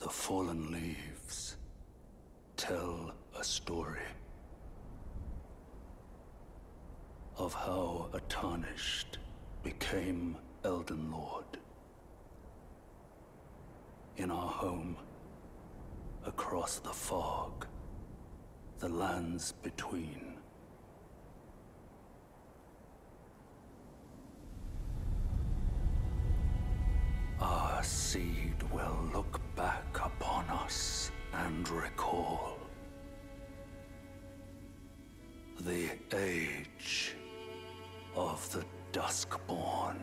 The fallen leaves tell a story of how a tarnished became Elden Lord. In our home, across the fog, the lands between. Our seed will look and recall the age of the Duskborn.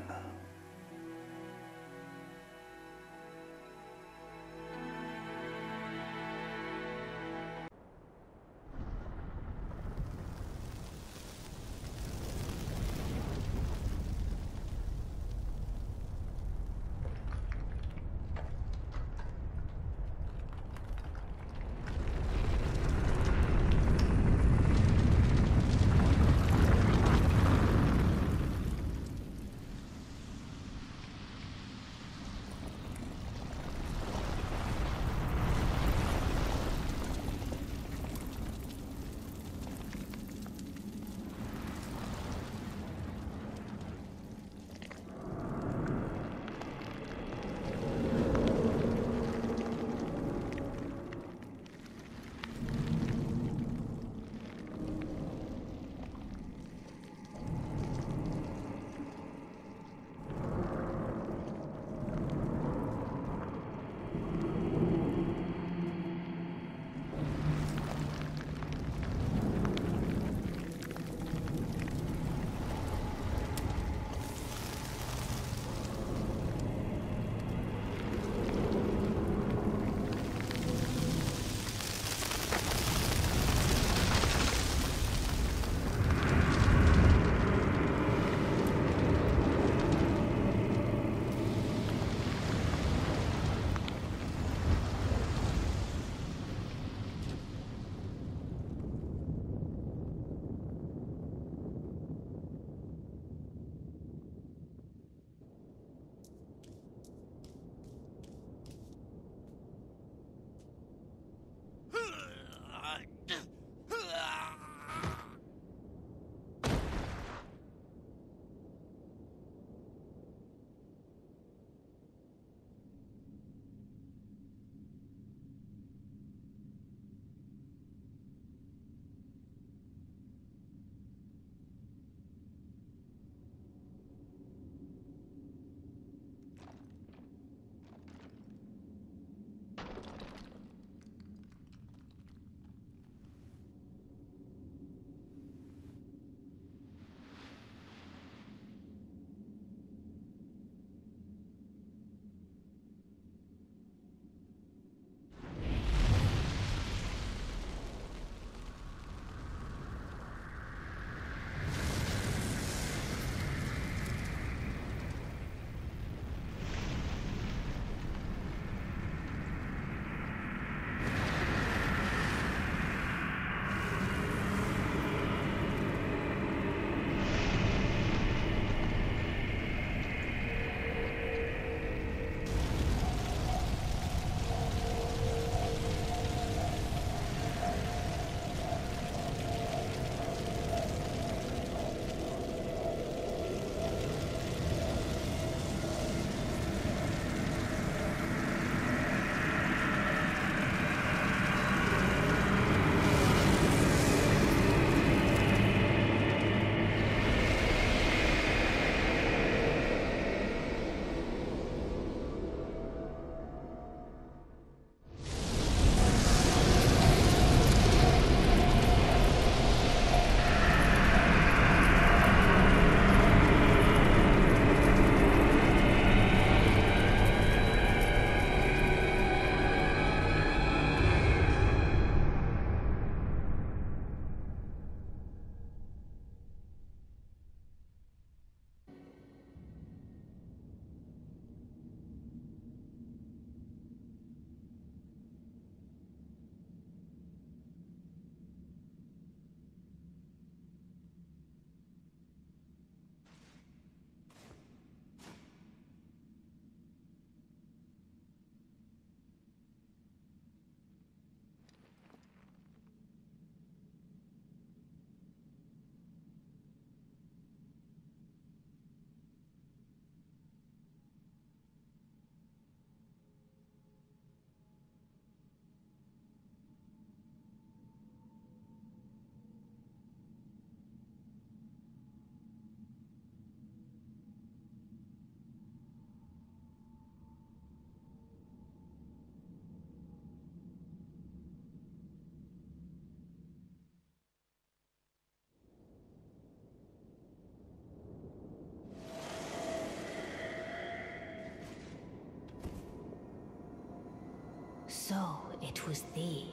So it was thee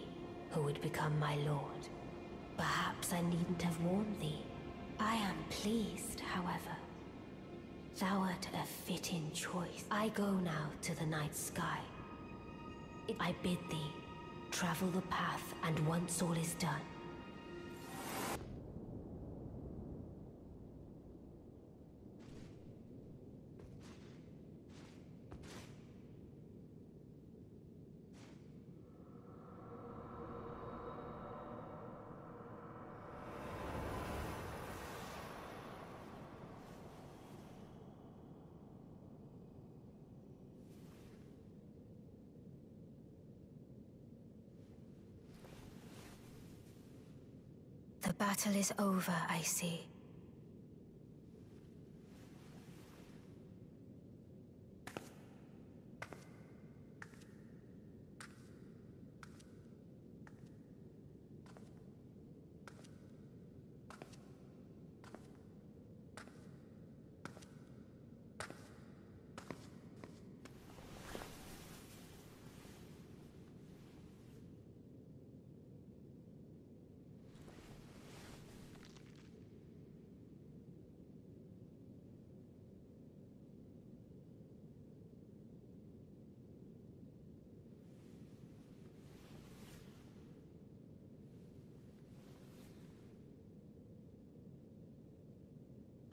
who would become my lord. Perhaps I needn't have warned thee. I am pleased, however. Thou art a fitting choice. I go now to the night sky. I bid thee, travel the path, and once all is done, The battle is over, I see.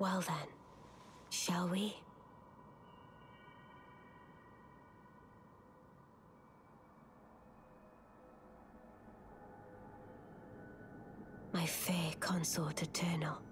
Well then, shall we? My fair consort eternal.